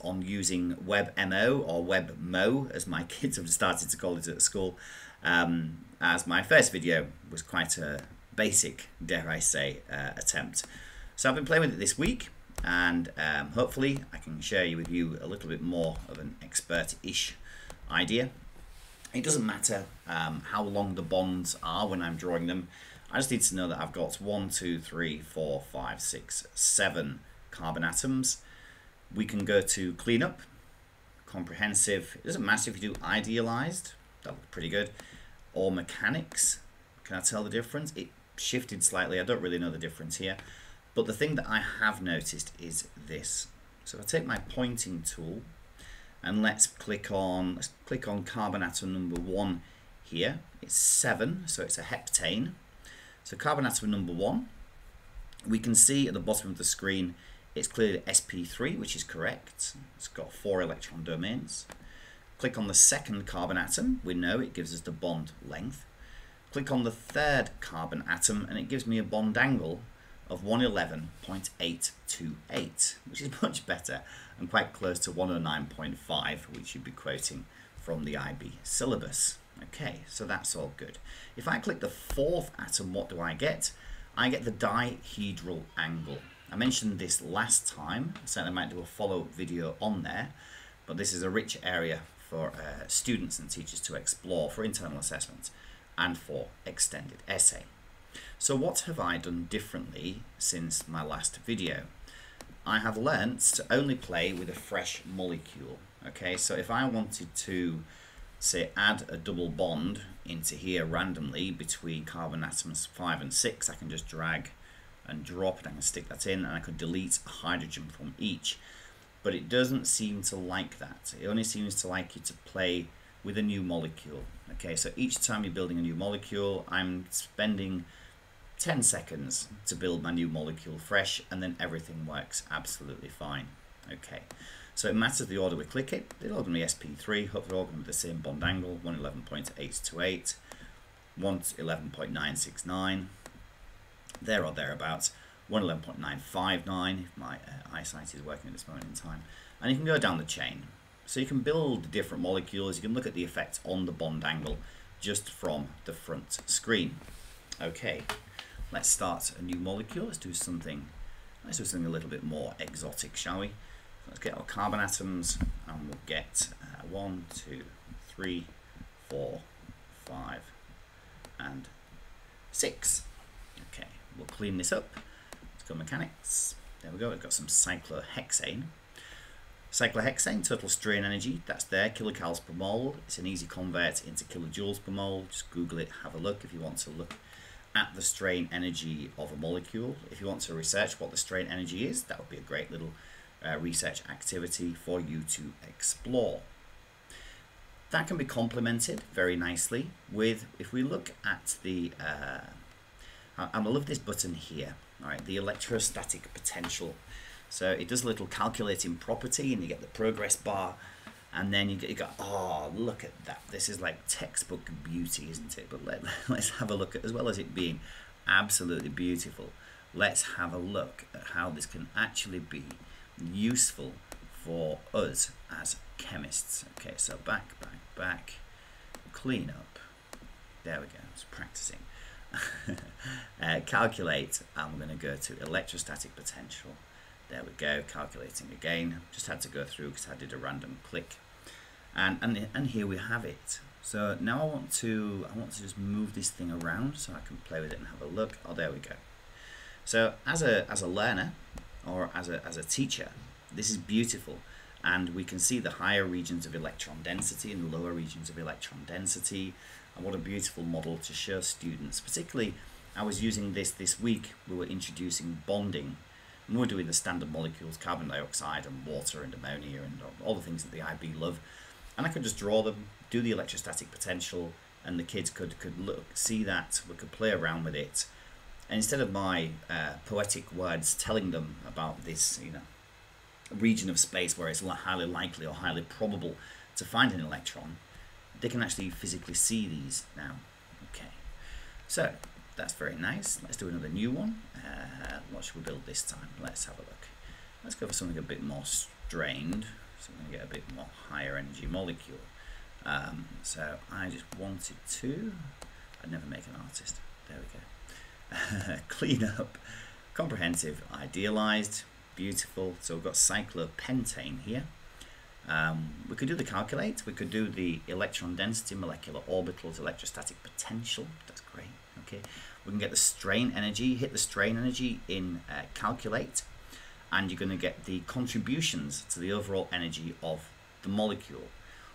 on using WebMO or WebMo, as my kids have started to call it at school, um, as my first video was quite a basic, dare I say, uh, attempt. So I've been playing with it this week, and um, hopefully I can share with you a little bit more of an expert-ish idea. It doesn't matter um, how long the bonds are when I'm drawing them. I just need to know that I've got one, two, three, four, five, six, seven carbon atoms we can go to cleanup, comprehensive. It doesn't matter if you do idealized, that looks pretty good, or mechanics. Can I tell the difference? It shifted slightly. I don't really know the difference here. But the thing that I have noticed is this. So if I take my pointing tool and let's click on let's click on carbon atom number one here. It's seven, so it's a heptane. So carbon atom number one, we can see at the bottom of the screen it's clearly sp3, which is correct. It's got four electron domains. Click on the second carbon atom. We know it gives us the bond length. Click on the third carbon atom and it gives me a bond angle of 111.828, which is much better and quite close to 109.5, which you'd be quoting from the IB syllabus. Okay, so that's all good. If I click the fourth atom, what do I get? I get the dihedral angle. I mentioned this last time, I certainly might do a follow-up video on there, but this is a rich area for uh, students and teachers to explore for internal assessment and for extended essay. So what have I done differently since my last video? I have learnt to only play with a fresh molecule. Okay, so if I wanted to say add a double bond into here randomly between carbon atoms 5 and 6, I can just drag and drop it. I can stick that in and I could delete hydrogen from each. But it doesn't seem to like that. It only seems to like you to play with a new molecule. Okay, so each time you're building a new molecule, I'm spending 10 seconds to build my new molecule fresh and then everything works absolutely fine. Okay, so it matters the order we click it. They're all going be SP3, hopefully all going to be the same bond angle, 111.828, 111.969, there or thereabouts. 111.959 if my uh, eyesight is working at this moment in time. And you can go down the chain. So you can build different molecules. You can look at the effect on the bond angle just from the front screen. Okay, let's start a new molecule. Let's do something. Let's do something a little bit more exotic, shall we? Let's get our carbon atoms, and we'll get uh, one, two, three, four, five, and six. We'll clean this up. Let's go mechanics. There we go, we've got some cyclohexane. Cyclohexane, total strain energy, that's there, kilocalories per mole. It's an easy convert into kilojoules per mole. Just Google it, have a look if you want to look at the strain energy of a molecule. If you want to research what the strain energy is, that would be a great little uh, research activity for you to explore. That can be complemented very nicely with, if we look at the uh, I love this button here, all right, the electrostatic potential. So it does a little calculating property and you get the progress bar and then you, get, you go, oh, look at that. This is like textbook beauty, isn't it? But let, let's have a look at, as well as it being absolutely beautiful, let's have a look at how this can actually be useful for us as chemists. Okay, so back, back, back, clean up. There we go, it's practicing. uh, calculate, I'm going to go to electrostatic potential. There we go, calculating again. Just had to go through because I did a random click. And, and, and here we have it. So now I want to I want to just move this thing around so I can play with it and have a look. Oh, there we go. So as a as a learner or as a as a teacher, this is beautiful, and we can see the higher regions of electron density and the lower regions of electron density. And what a beautiful model to show students. Particularly, I was using this this week. We were introducing bonding. And we are doing the standard molecules, carbon dioxide and water and ammonia and all the things that the IB love. And I could just draw them, do the electrostatic potential, and the kids could, could look, see that, we could play around with it. And instead of my uh, poetic words telling them about this, you know, region of space where it's highly likely or highly probable to find an electron, they can actually physically see these now. Okay, so that's very nice. Let's do another new one. Uh, what should we build this time? Let's have a look. Let's go for something a bit more strained, so I'm going to get a bit more higher energy molecule. Um, so I just wanted to, I'd never make an artist, there we go, clean up, comprehensive, idealized, beautiful, so we've got cyclopentane here. Um, we could do the calculate, we could do the electron density, molecular orbitals, electrostatic potential, that's great, okay. We can get the strain energy, hit the strain energy in uh, calculate, and you're going to get the contributions to the overall energy of the molecule,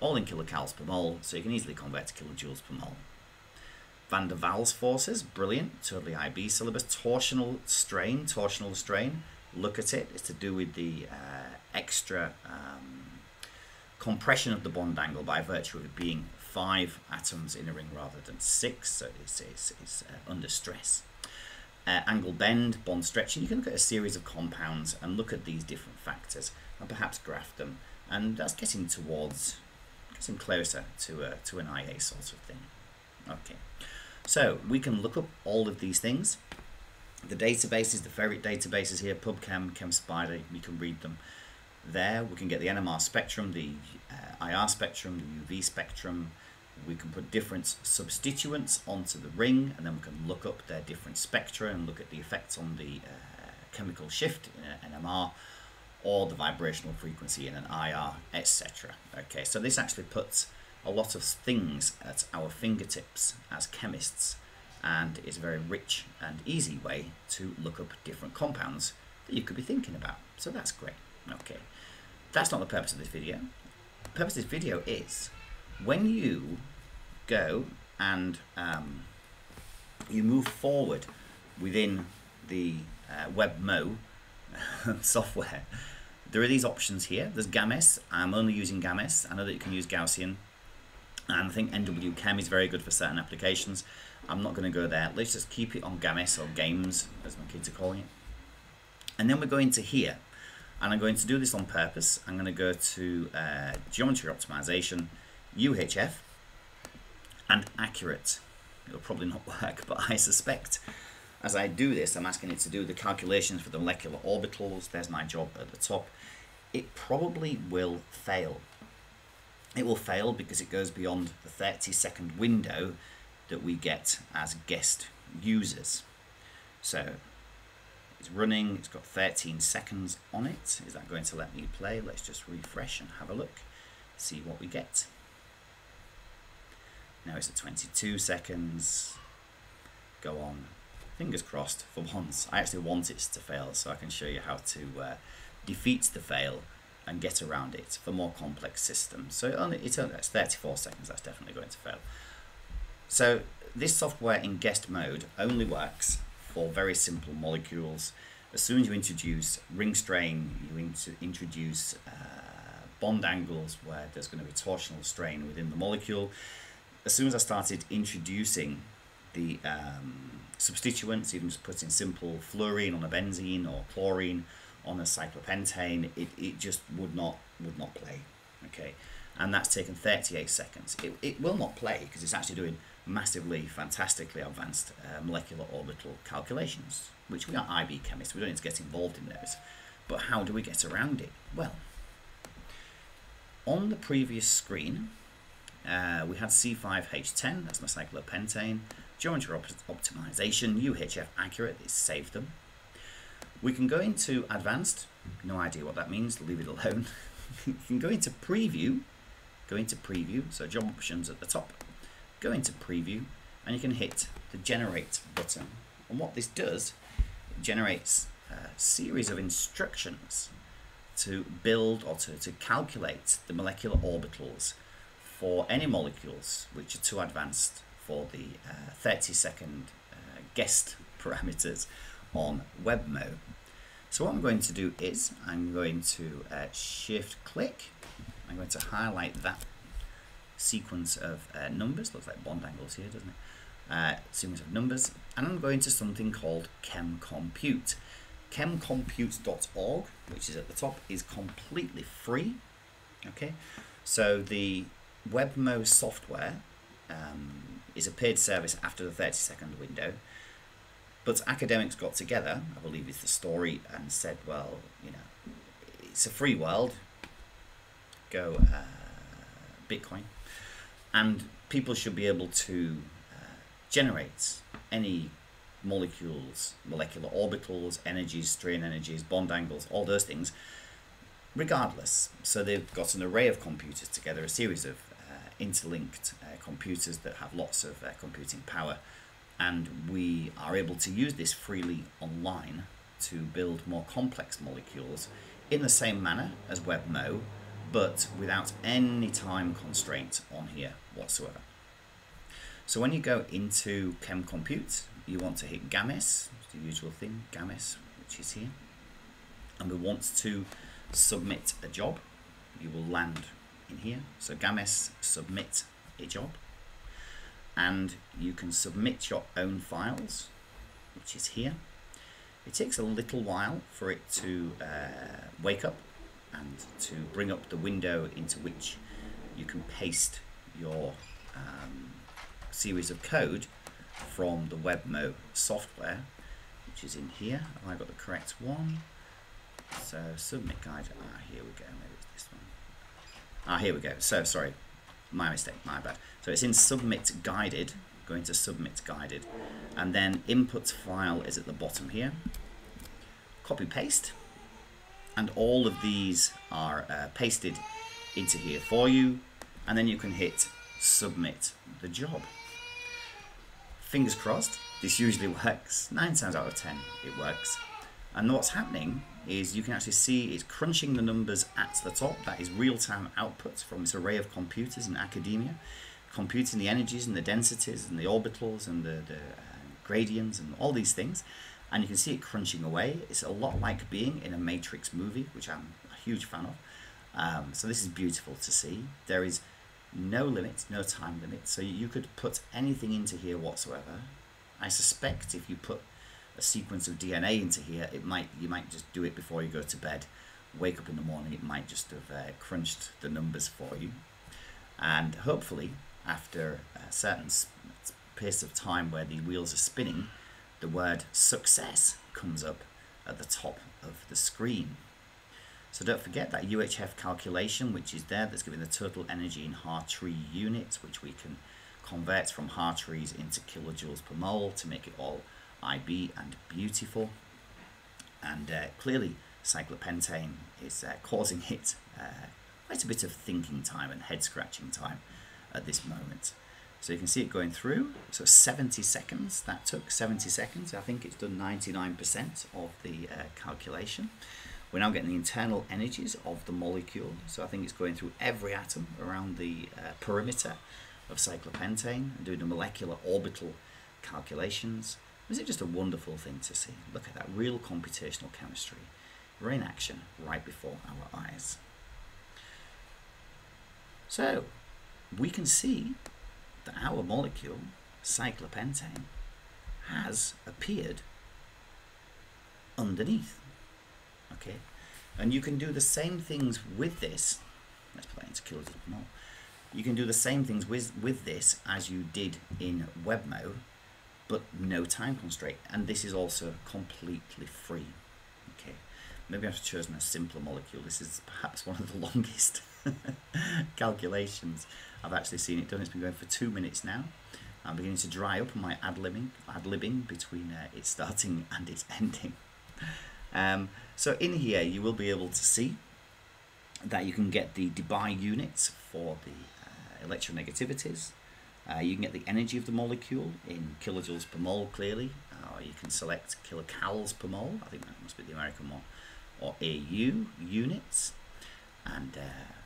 all in kilocalories per mole, so you can easily convert to kilojoules per mole. Van der Waals forces, brilliant, totally IB syllabus. Torsional strain, torsional strain, look at it, it's to do with the uh, extra um, compression of the bond angle by virtue of it being five atoms in a ring rather than six, so it's, it's, it's uh, under stress. Uh, angle bend, bond stretching, you can look at a series of compounds and look at these different factors and perhaps graph them, and that's getting towards, getting closer to, a, to an IA sort of thing. Okay, so we can look up all of these things. The databases, the favorite databases here, PubChem, ChemSpider, we can read them there. We can get the NMR spectrum, the uh, IR spectrum, the UV spectrum. We can put different substituents onto the ring and then we can look up their different spectra and look at the effects on the uh, chemical shift in an NMR or the vibrational frequency in an IR, etc. Okay, so this actually puts a lot of things at our fingertips as chemists and is a very rich and easy way to look up different compounds that you could be thinking about. So that's great. Okay, that's not the purpose of this video. The purpose of this video is when you go and um, you move forward within the uh, WebMo software, there are these options here. There's GAMESS. I'm only using GAMESS. I know that you can use Gaussian. And I think NWChem is very good for certain applications. I'm not going to go there. Let's just keep it on GAMESS or games, as my kids are calling it. And then we're going to here and I'm going to do this on purpose. I'm going to go to uh, geometry optimization, UHF, and accurate. It'll probably not work, but I suspect as I do this, I'm asking it to do the calculations for the molecular orbitals. There's my job at the top. It probably will fail. It will fail because it goes beyond the 30 second window that we get as guest users. So it's running, it's got 13 seconds on it. Is that going to let me play? Let's just refresh and have a look, see what we get. Now it's at 22 seconds. Go on. Fingers crossed for once. I actually want it to fail so I can show you how to uh, defeat the fail and get around it for more complex systems. So only, it's, only, it's 34 seconds, that's definitely going to fail. So this software in guest mode only works for very simple molecules. As soon as you introduce ring strain, you introduce uh, bond angles where there's going to be torsional strain within the molecule. As soon as I started introducing the um, substituents, even just putting simple fluorine on a benzene or chlorine on a cyclopentane, it, it just would not would not play. Okay, and that's taken 38 seconds. It, it will not play because it's actually doing massively, fantastically advanced uh, molecular orbital calculations, which we are IB chemists, we don't need to get involved in those. But how do we get around it? Well, on the previous screen, uh, we had C5H10, that's my cyclopentane, geometry op optimization, UHF accurate, it saved them. We can go into advanced, no idea what that means, leave it alone. you can go into preview, go into preview, so job options at the top, go into preview and you can hit the generate button and what this does it generates a series of instructions to build or to, to calculate the molecular orbitals for any molecules which are too advanced for the uh, 30 second uh, guest parameters on WebMo. So what I'm going to do is I'm going to uh, shift click, I'm going to highlight that sequence of uh, numbers, looks like bond angles here, doesn't it? Uh, sequence of numbers, and I'm going to something called ChemCompute. ChemCompute.org, which is at the top, is completely free. Okay, so the WebMo software um, is a paid service after the 30 second window. But academics got together, I believe is the story, and said, well, you know, it's a free world, go uh, Bitcoin, and people should be able to uh, generate any molecules, molecular orbitals, energies, strain energies, bond angles, all those things, regardless. So they've got an array of computers together, a series of uh, interlinked uh, computers that have lots of uh, computing power, and we are able to use this freely online to build more complex molecules in the same manner as WebMo, but without any time constraint on here whatsoever. So when you go into ChemCompute, you want to hit GAMESS, the usual thing, GAMESS, which is here. And we want to submit a job. You will land in here. So GAMESS, submit a job. And you can submit your own files, which is here. It takes a little while for it to uh, wake up and to bring up the window into which you can paste your um, series of code from the WebMo software, which is in here. Have I got the correct one? So submit guide. Ah, here we go. Maybe it's this one. Ah, here we go. So sorry, my mistake. My bad. So it's in submit guided. Going to submit guided, and then input file is at the bottom here. Copy paste, and all of these are uh, pasted into here for you, and then you can hit submit the job fingers crossed, this usually works. Nine times out of ten, it works. And what's happening is you can actually see it's crunching the numbers at the top. That is real-time output from this array of computers in academia, computing the energies and the densities and the orbitals and the, the uh, gradients and all these things. And you can see it crunching away. It's a lot like being in a Matrix movie, which I'm a huge fan of. Um, so this is beautiful to see. There is no limit, no time limit. So you could put anything into here whatsoever. I suspect if you put a sequence of DNA into here, it might you might just do it before you go to bed. Wake up in the morning, it might just have uh, crunched the numbers for you. And hopefully, after a certain pace of time where the wheels are spinning, the word success comes up at the top of the screen. So don't forget that UHF calculation, which is there, that's giving the total energy in Hartree units, which we can convert from Hartrees into kilojoules per mole to make it all IB and beautiful. And uh, clearly, cyclopentane is uh, causing it uh, quite a bit of thinking time and head scratching time at this moment. So you can see it going through. So 70 seconds that took, 70 seconds. I think it's done 99% of the uh, calculation. We're now getting the internal energies of the molecule. So I think it's going through every atom around the uh, perimeter of cyclopentane and doing the molecular orbital calculations. Is it just a wonderful thing to see? Look at that real computational chemistry. We're in action right before our eyes. So we can see that our molecule, cyclopentane, has appeared underneath okay? And you can do the same things with this. Let's put that into kilojoules more you can do the same things with with this as you did in WebMo but no time constraint. And this is also completely free okay? Maybe I've chosen a simpler molecule. This is perhaps one of the longest calculations. I've actually seen it done. It's been going for two minutes now. I'm beginning to dry up on my ad-libbing ad-libbing between uh, its starting and its ending. Um, so in here you will be able to see that you can get the Debye units for the uh, electronegativities. Uh, you can get the energy of the molecule in kilojoules per mole clearly, or you can select kilocals per mole, I think that must be the American one, or AU units. And uh,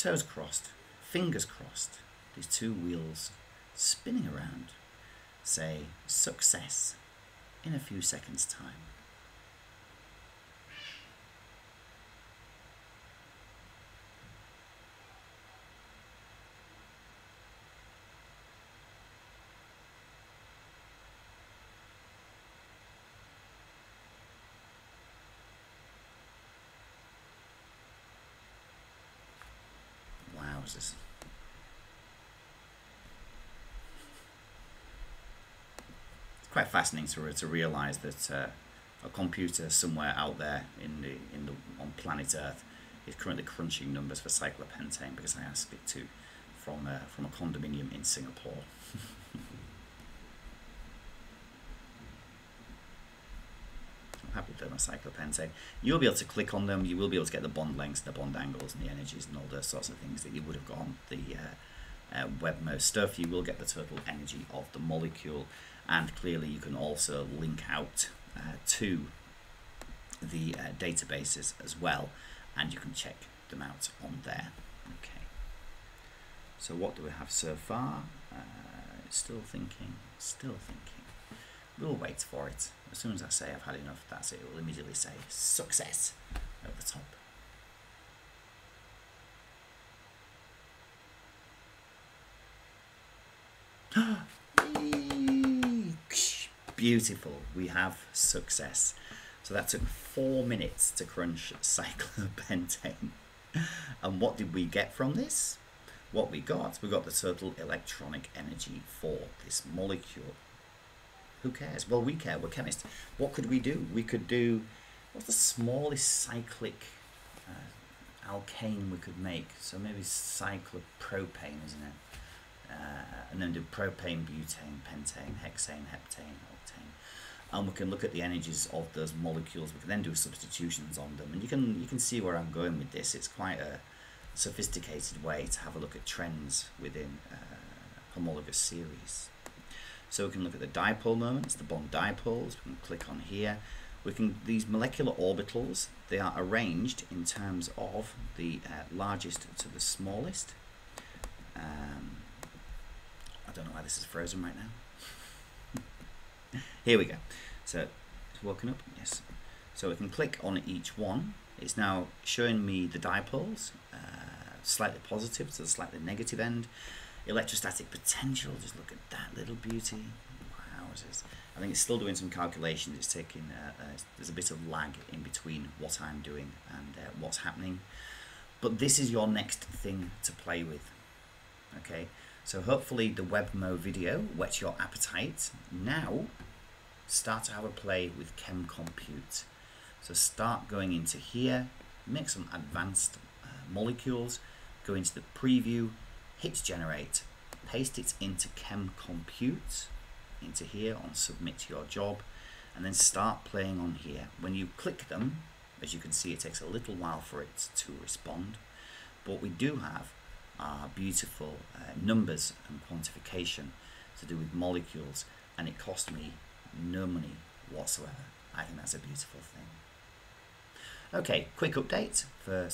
toes crossed, fingers crossed, these two wheels spinning around say success in a few seconds time. It's quite fascinating to, to realise that uh, a computer somewhere out there in the in the on planet Earth is currently crunching numbers for cyclopentane because I asked it to from a, from a condominium in Singapore. I'm happy with cyclopentane. You'll be able to click on them. You will be able to get the bond lengths, the bond angles, and the energies, and all those sorts of things that you would have got on the uh, uh, WebMo stuff. You will get the total energy of the molecule, and clearly you can also link out uh, to the uh, databases as well, and you can check them out on there. Okay. So what do we have so far? Uh, still thinking, still thinking. We'll wait for it. As soon as I say I've had enough, that's it. It will immediately say success at the top. Beautiful. We have success. So that took four minutes to crunch cyclopentane. and what did we get from this? What we got, we got the total electronic energy for this molecule. Who cares? Well, we care. We're chemists. What could we do? We could do what's the smallest cyclic uh, alkane we could make? So maybe cyclopropane, isn't it? Uh, and then do propane, butane, pentane, hexane, heptane, octane. And we can look at the energies of those molecules. We can then do substitutions on them, and you can you can see where I'm going with this. It's quite a sophisticated way to have a look at trends within uh, homologous series. So we can look at the dipole moments, the bond dipoles, we can click on here. We can, these molecular orbitals, they are arranged in terms of the uh, largest to the smallest. Um, I don't know why this is frozen right now. here we go. So it's woken up, yes. So we can click on each one. It's now showing me the dipoles, uh, slightly positive to the slightly negative end. Electrostatic potential, just look at that little beauty. Wow, I think it's still doing some calculations. It's taking, uh, uh, there's a bit of lag in between what I'm doing and uh, what's happening. But this is your next thing to play with. Okay, so hopefully the WebMo video whets your appetite. Now, start to have a play with Chem Compute. So start going into here, make some advanced uh, molecules, go into the preview, hit generate, paste it into Chem Compute, into here on submit your job, and then start playing on here. When you click them, as you can see, it takes a little while for it to respond. But we do have are beautiful uh, numbers and quantification to do with molecules, and it cost me no money whatsoever. I think that's a beautiful thing. Okay, quick update for